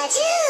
Pikachu!